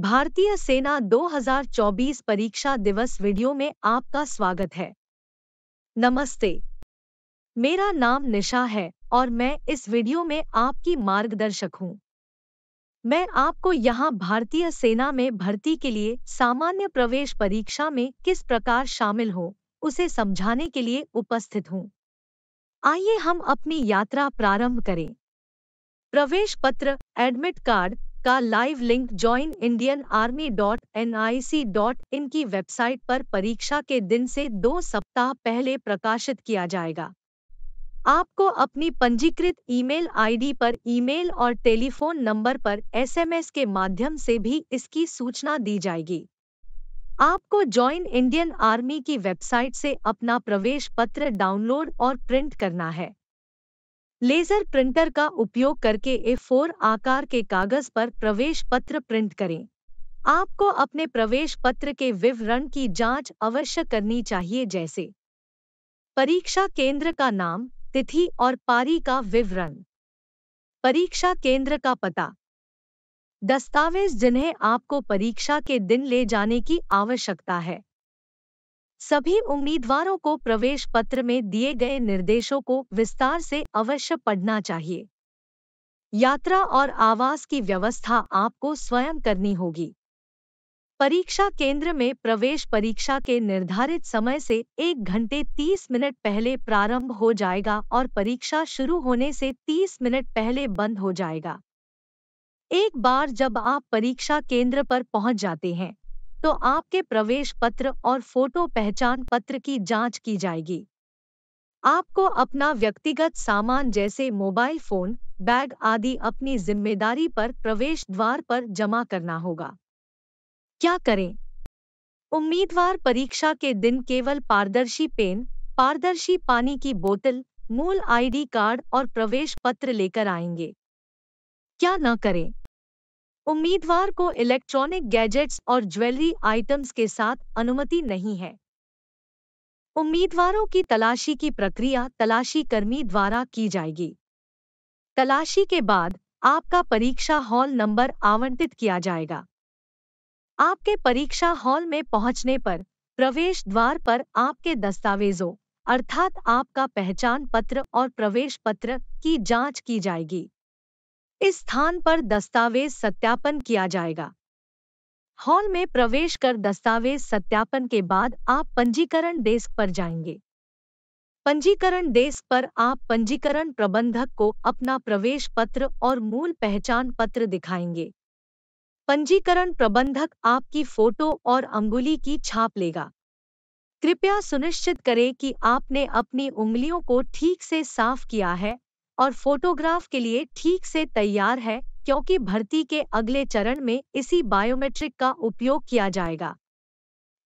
भारतीय सेना 2024 परीक्षा दिवस वीडियो में आपका स्वागत है। नमस्ते। मेरा नाम निशा है और मैं इस वीडियो में आपकी मार्गदर्शक हूँ। मैं आपको यहाँ भारतीय सेना में भर्ती के लिए सामान्य प्रवेश परीक्षा में किस प्रकार शामिल हो, उसे समझाने के लिए उपस्थित हूँ। आइए हम अपनी यात्रा प्रारंभ करें। प्रवेश पत्र, एडमिट कार्ड का live link join Indian army dot N I C dot in की वेबसाइट पर परीक्षा के दिन से दो सप्ताह पहले प्रकाशित किया जाएगा। आपको अपनी पंजीकृत ईमेल आईडी पर ईमेल और टेलीफोन नंबर पर एसएमएस के माध्यम से भी इसकी सूचना दी जाएगी। आपको ज्वाइन इंडियन आर्मी की वेबसाइट से अपना प्रवेश पत्र डाउनलोड और प्रिंट करना है। लेजर प्रिंटर का उपयोग करके ए फोर आकार के कागज़ पर प्रवेश पत्र प्रिंट करें। आपको अपने प्रवेश पत्र के विवरण की जाँच अवश्य करनी चाहिए, जैसे परीक्षा केंद्र का नाम, तिथि और पारी का विवरण, परीक्षा केंद्र का पता, दस्तावेज़ जिन्हें आपको परीक्षा के दिन ले जाने की आवश्यकता है। सभी उम्मीदवारों को प्रवेश पत्र में दिए गए निर्देशों को विस्तार से अवश्य पढ़ना चाहिए। यात्रा और आवास की व्यवस्था आपको स्वयं करनी होगी। परीक्षा केंद्र में प्रवेश परीक्षा के निर्धारित समय से एक घंटे तीस मिनट पहले प्रारंभ हो जाएगा और परीक्षा शुरू होने से तीस मिनट पहले बंद हो जाएगा। एक बार जब आप परीक्षा केंद्र पर पहुँच जाते हैं तो आपके प्रवेश पत्र और फ़ोटो पहचान पत्र की जाँच की जाएगी। आपको अपना व्यक्तिगत सामान जैसे मोबाइल फ़ोन, बैग आदि अपनी ज़िम्मेदारी पर प्रवेश द्वार पर जमा करना होगा। क्या करें? उम्मीदवार परीक्षा के दिन केवल पारदर्शी पेन, पारदर्शी पानी की बोतल, मूल आईडी कार्ड और प्रवेश पत्र लेकर आएँगे। क्या न करें। उम्मीदवार को इलेक्ट्रॉनिक गैजेट्स और ज्वेलरी आइटम्स के साथ अनुमति नहीं है। उम्मीदवारों की तलाशी की प्रक्रिया तलाशी कर्मी द्वारा की जाएगी। तलाशी के बाद आपका परीक्षा हॉल नंबर आवंटित किया जाएगा। आपके परीक्षा हॉल में पहुँचने पर प्रवेश द्वार पर आपके दस्तावेजों, अर्थात आपका पहचान पत्र और प्रवेश पत्र की जाँच की जाएगी। इस स्थान पर दस्तावेज़ सत्यापन किया जाएगा। हॉल में प्रवेश कर दस्तावेज़ सत्यापन के बाद आप पंजीकरण डेस्क पर जाएँगे। पंजीकरण डेस्क पर आप पंजीकरण प्रबंधक को अपना प्रवेश पत्र और मूल पहचान पत्र दिखाएँगे। पंजीकरण प्रबंधक आपकी फ़ोटो और अंगुली की छाप लेगा। कृपया सुनिश्चित करें कि आपने अपनी उंगलियों को ठीक से साफ़ किया है और फोटोग्राफ के लिए ठीक से तैयार है क्योंकि भर्ती के अगले चरण में इसी बायोमेट्रिक का उपयोग किया जाएगा।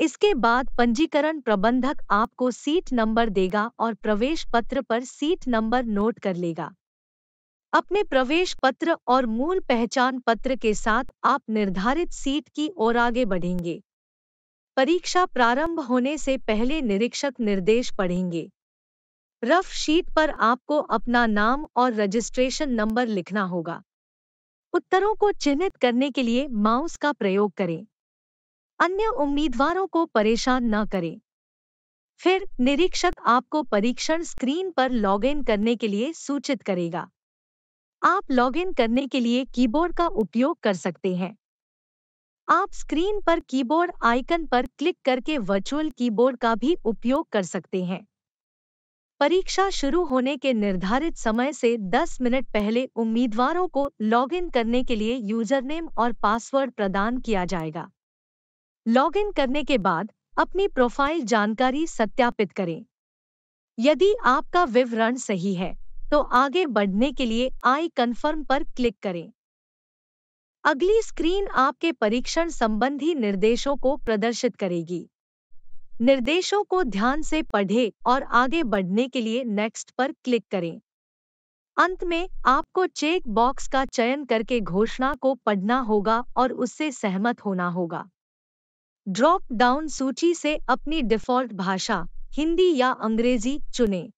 इसके बाद पंजीकरण प्रबंधक आपको सीट नंबर देगा और प्रवेश पत्र पर सीट नंबर नोट कर लेगा। अपने प्रवेश पत्र और मूल पहचान पत्र के साथ आप निर्धारित सीट की ओर आगे बढ़ेंगे। परीक्षा प्रारंभ होने से पहले निरीक्षक निर्देश पढ़ेंगे। रफ शीट पर आपको अपना नाम और रजिस्ट्रेशन नंबर लिखना होगा। उत्तरों को चिन्हित करने के लिए माउस का प्रयोग करें। अन्य उम्मीदवारों को परेशान न करें। फिर निरीक्षक आपको परीक्षण स्क्रीन पर लॉगिन करने के लिए सूचित करेगा। आप लॉगिन करने के लिए कीबोर्ड का उपयोग कर सकते हैं। आप स्क्रीन पर कीबोर्ड आइकन पर क्लिक करके वर्चुअल कीबोर्ड का भी उपयोग कर सकते हैं। परीक्षा शुरू होने के निर्धारित समय से 10 मिनट पहले उम्मीदवारों को लॉगिन करने के लिए यूजरनेम और पासवर्ड प्रदान किया जाएगा। लॉगिन करने के बाद अपनी प्रोफ़ाइल जानकारी सत्यापित करें। यदि आपका विवरण सही है तो आगे बढ़ने के लिए आई कन्फर्म पर क्लिक करें। अगली स्क्रीन आपके परीक्षण संबंधी निर्देशों को प्रदर्शित करेगी। निर्देशों को ध्यान से पढ़ें और आगे बढ़ने के लिए नेक्स्ट पर क्लिक करें। अंत में आपको चेक बॉक्स का चयन करके घोषणा को पढ़ना होगा और उससे सहमत होना होगा। ड्रॉप डाउन सूची से अपनी डिफ़ॉल्ट भाषा, हिंदी या अंग्रेज़ी चुनें।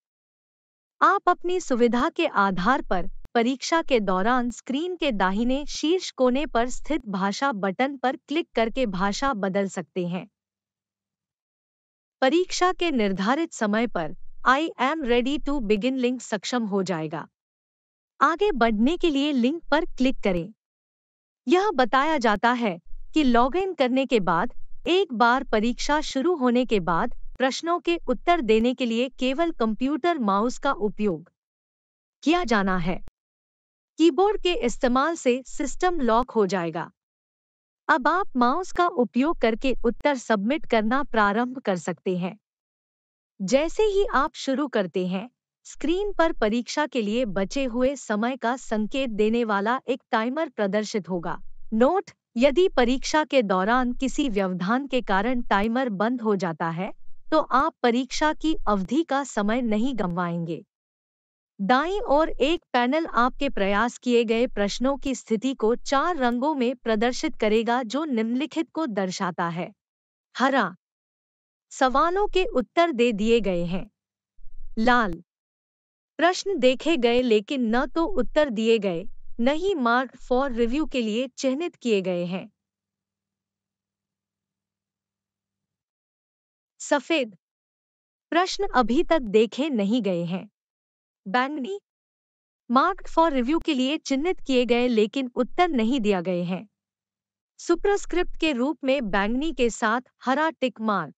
आप अपनी सुविधा के आधार पर परीक्षा के दौरान स्क्रीन के दाहिने शीर्ष कोने पर स्थित भाषा बटन पर क्लिक करके भाषा बदल सकते हैं। परीक्षा के निर्धारित समय पर I am ready to begin link सक्षम हो जाएगा। आगे बढ़ने के लिए लिंक पर क्लिक करें। यह बताया जाता है कि लॉगिन करने के बाद, एक बार परीक्षा शुरू होने के बाद प्रश्नों के उत्तर देने के लिए केवल कंप्यूटर माउस का उपयोग किया जाना है। कीबोर्ड के इस्तेमाल से सिस्टम लॉक हो जाएगा। अब आप माउस का उपयोग करके उत्तर सबमिट करना प्रारंभ कर सकते हैं। जैसे ही आप शुरू करते हैं, स्क्रीन पर परीक्षा के लिए बचे हुए समय का संकेत देने वाला एक टाइमर प्रदर्शित होगा। नोट, यदि परीक्षा के दौरान किसी व्यवधान के कारण टाइमर बंद हो जाता है तो आप परीक्षा की अवधि का समय नहीं गंवाएँगे। दाईं ओर एक पैनल आपके प्रयास किए गए प्रश्नों की स्थिति को चार रंगों में प्रदर्शित करेगा जो निम्नलिखित को दर्शाता है। हरा, सवालों के उत्तर दे दिए गए हैं। लाल, प्रश्न देखे गए लेकिन न तो उत्तर दिए गए न ही मार्क फॉर रिव्यू के लिए चिन्हित किए गए हैं। सफ़ेद, प्रश्न अभी तक देखे नहीं गए हैं। बैंगनी मार्क फॉर रिव्यू के लिए चिन्हित किए गए, लेकिन उत्तर नहीं दिया गए हैं। सुप्रस्क्रिप्ट के रूप में बैंगनी के साथ हरा टिक मार्क।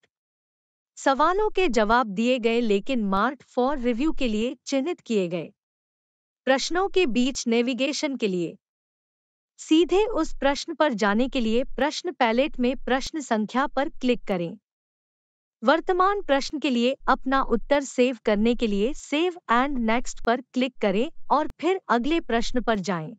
सवालों के जवाब दिए गए, लेकिन मार्क फॉर रिव्यू के लिए चिन्हित किए गए। प्रश्नों के बीच नेविगेशन के लिए। सीधे उस प्रश्न पर जाने के लिए प्रश्न पैलेट में प्रश्न संख्या पर क्लिक करें। वर्तमान प्रश्न के लिए अपना उत्तर सेव करने के लिए सेव एंड नेक्स्ट पर क्लिक करें और फिर अगले प्रश्न पर जाएँ।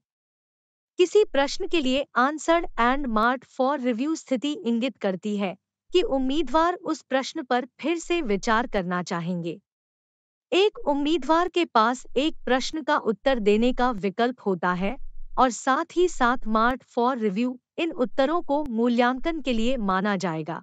किसी प्रश्न के लिए answered and marked for review स्थिति इंगित करती है कि उम्मीदवार उस प्रश्न पर फिर से विचार करना चाहेंगे एक उम्मीदवार के पास एक प्रश्न का उत्तर देने का विकल्प होता है और साथ ही साथ मार्ट फॉर रिव्यू इन उत्तरों को मूल्यांकन के लिए माना जाएगा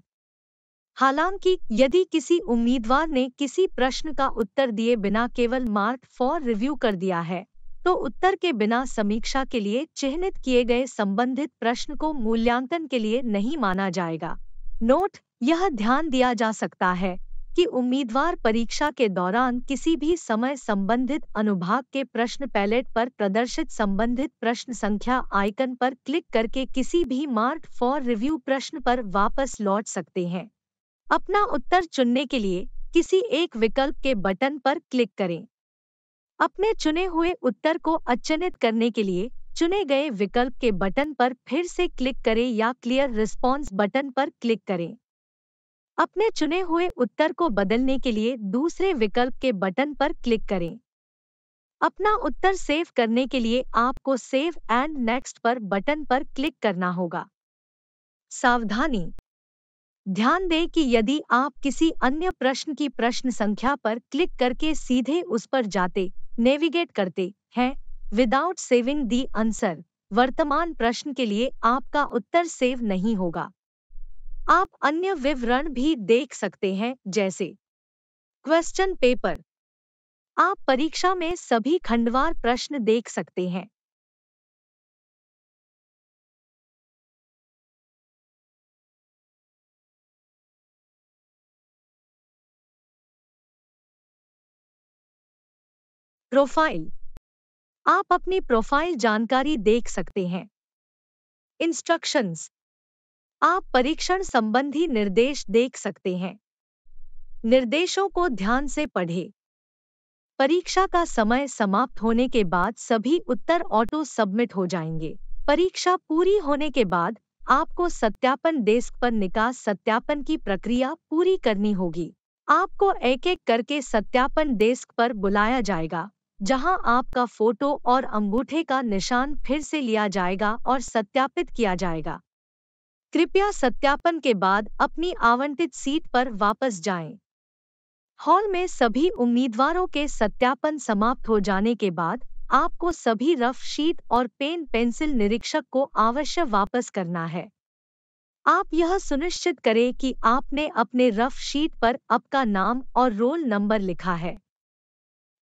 हालाँकि, यदि किसी उम्मीदवार ने किसी प्रश्न का उत्तर दिए बिना केवल मार्क फॉर रिव्यू कर दिया है तो उत्तर के बिना समीक्षा के लिए चिन्हित किए गए संबंधित प्रश्न को मूल्यांकन के लिए नहीं माना जाएगा। नोट, यह ध्यान दिया जा सकता है कि उम्मीदवार परीक्षा के दौरान किसी भी समय संबंधित अनुभाग के प्रश्न पैलेट पर प्रदर्शित संबंधित प्रश्न संख्या आइकन पर क्लिक करके किसी भी मार्क फॉर रिव्यू प्रश्न पर वापस लौट सकते हैं। अपना उत्तर चुनने के लिए किसी एक विकल्प के बटन पर क्लिक करें। अपने चुने हुए उत्तर को अचयनित करने के लिए चुने गए विकल्प के बटन पर फिर से क्लिक करें या क्लियर रिस्पॉन्स बटन पर क्लिक करें। अपने चुने हुए उत्तर को बदलने के लिए दूसरे विकल्प के बटन पर क्लिक करें। अपना उत्तर सेव करने के लिए आपको सेव एंड नेक्स्ट पर बटन पर क्लिक करना होगा। सावधानी ध्यान दें कि यदि आप किसी अन्य प्रश्न की प्रश्न संख्या पर क्लिक करके सीधे उस पर जाते, नेविगेट करते हैं, विदाउट सेविंग दी आंसर, वर्तमान प्रश्न के लिए आपका उत्तर सेव नहीं होगा। आप अन्य विवरण भी देख सकते हैं, जैसे क्वेश्चन पेपर। आप परीक्षा में सभी खंडवार प्रश्न देख सकते हैं। प्रोफ़ाइल। आप अपनी प्रोफ़ाइल जानकारी देख सकते हैं। इंस्ट्रक्शंस। आप परीक्षण संबंधी निर्देश देख सकते हैं। निर्देशों को ध्यान से पढ़ें। परीक्षा का समय समाप्त होने के बाद सभी उत्तर ऑटो सबमिट हो जाएँगे। परीक्षा पूरी होने के बाद आपको सत्यापन डेस्क पर निकास सत्यापन की प्रक्रिया पूरी करनी होगी। आपको एक एक करके सत्यापन डेस्क पर बुलाया जाएगा। जहाँ आपका फ़ोटो और अंगूठे का निशान फिर से लिया जाएगा और सत्यापित किया जाएगा। कृपया सत्यापन के बाद अपनी आवंटित सीट पर वापस जाएँ। हॉल में सभी उम्मीदवारों के सत्यापन समाप्त हो जाने के बाद आपको सभी रफ शीट और पेन पेंसिल निरीक्षक को अवश्य वापस करना है। आप यह सुनिश्चित करें कि आपने अपने रफ शीट पर आपका नाम और रोल नंबर लिखा है।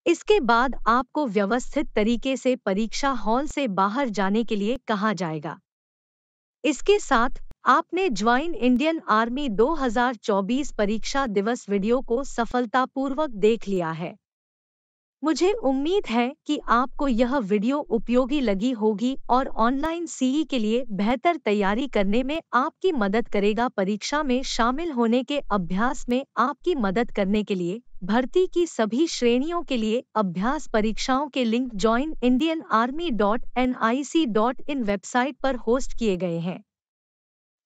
इसके बाद आपको व्यवस्थित तरीके से परीक्षा हॉल से बाहर जाने के लिए कहा जाएगा। इसके साथ, आपने ज्वाइन इंडियन आर्मी 2024 परीक्षा दिवस वीडियो को सफलतापूर्वक देख लिया है। मुझे उम्मीद है कि आपको यह वीडियो उपयोगी लगी होगी और ऑनलाइन सीई के लिए बेहतर तैयारी करने में आपकी मदद करेगा। परीक्षा में शामिल होने के अभ्यास में आपकी मदद करने के लिए भर्ती की सभी श्रेणियों के लिए अभ्यास परीक्षाओं के link join Indian army dot N I C dot in website पर होस्ट किए गए हैं।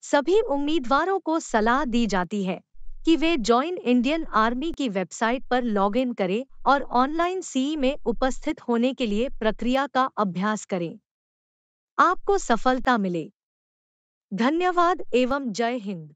सभी उम्मीदवारों को सलाह दी जाती है। कि वे ज्वाइन इंडियन आर्मी की वेबसाइट पर लॉगिन करें और ऑनलाइन सी में उपस्थित होने के लिए प्रक्रिया का अभ्यास करें। आपको सफलता मिले। धन्यवाद एवं जय हिंद।